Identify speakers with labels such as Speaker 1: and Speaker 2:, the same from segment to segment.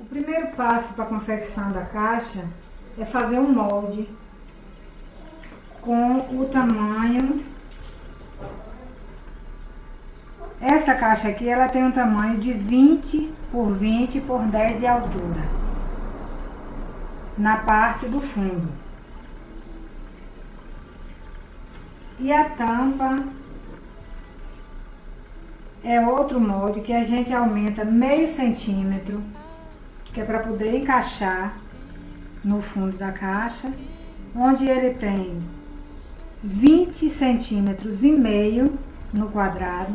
Speaker 1: O primeiro passo para a confecção da caixa é fazer um molde com o tamanho. Esta caixa aqui, ela tem um tamanho de 20 por 20 por 10 de altura. Na parte do fundo. E a tampa é outro molde que a gente aumenta meio centímetro, que é para poder encaixar no fundo da caixa, onde ele tem 20 centímetros e meio no quadrado,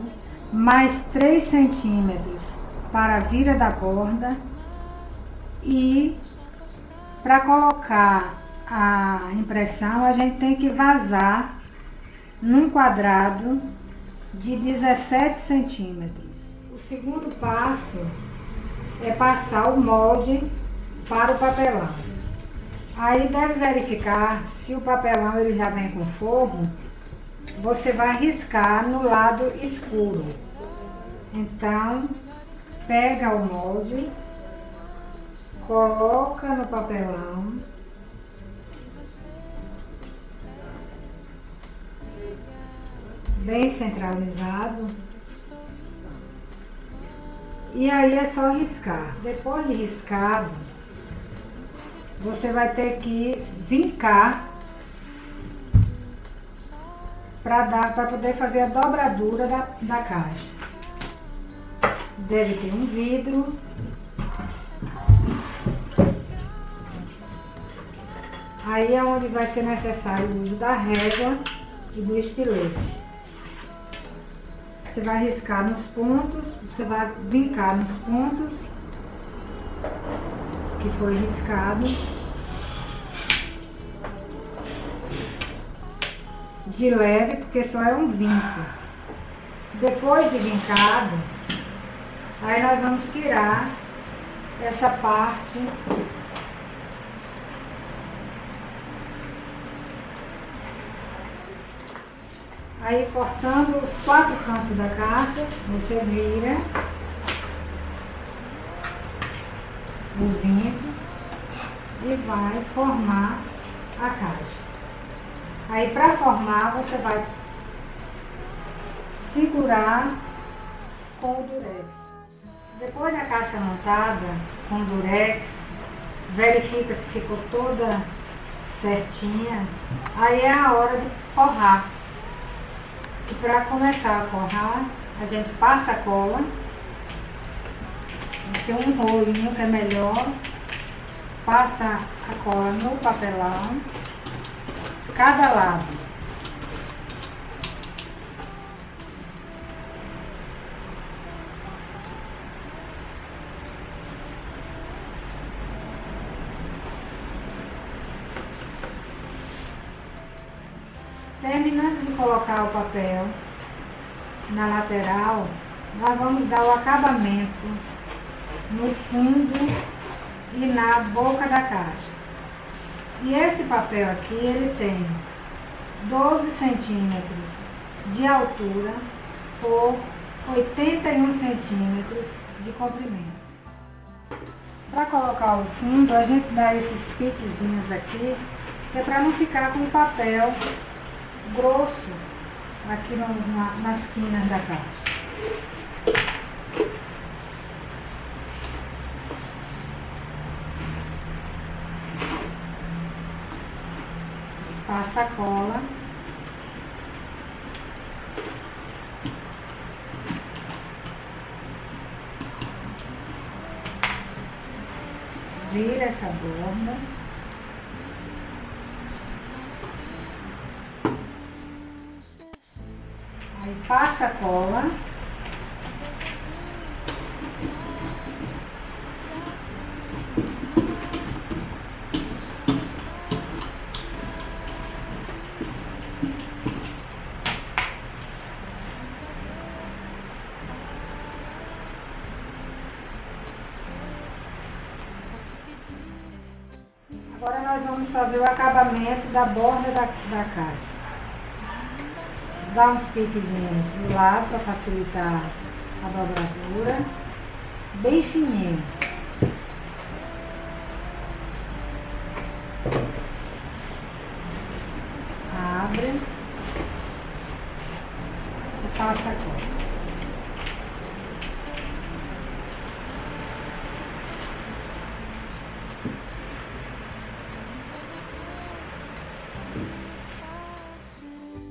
Speaker 1: mais 3 centímetros para a vira da borda e para colocar a impressão a gente tem que vazar num quadrado de 17 centímetros. O segundo passo é passar o molde para o papelão. Aí deve verificar se o papelão ele já vem com forro, você vai riscar no lado escuro. Então, pega o molde, coloca no papelão, bem centralizado. E aí é só riscar. Depois de riscado, você vai ter que vincar para dar para poder fazer a dobradura da, da caixa. Deve ter um vidro. Aí é onde vai ser necessário o uso da régua e do estilete. Você vai riscar nos pontos, você vai vincar nos pontos que foi riscado. De leve, porque só é um vinco. Depois de vincado, aí nós vamos tirar essa parte Aí cortando os quatro cantos da caixa, você vira o vinco e vai formar a caixa. Aí para formar você vai segurar com o durex. Depois da caixa montada com o durex, verifica se ficou toda certinha. Aí é a hora de forrar. E para começar a forrar, a gente passa a cola. Tem um rolinho que é melhor. Passa a cola no papelão. Cada lado. Terminando de colocar o papel na lateral, nós vamos dar o acabamento no fundo e na boca da caixa. E esse papel aqui, ele tem 12 centímetros de altura por 81 centímetros de comprimento. Para colocar o fundo, a gente dá esses piquezinhos aqui, que é para não ficar com o papel grosso aqui no, na, nas quinas da caixa. Passa a cola. Vira essa borda. Aí passa a cola. Agora nós vamos fazer o acabamento da borda da, da caixa dá uns piquezinhos do lado para facilitar a dobradura, bem fininho. Abre.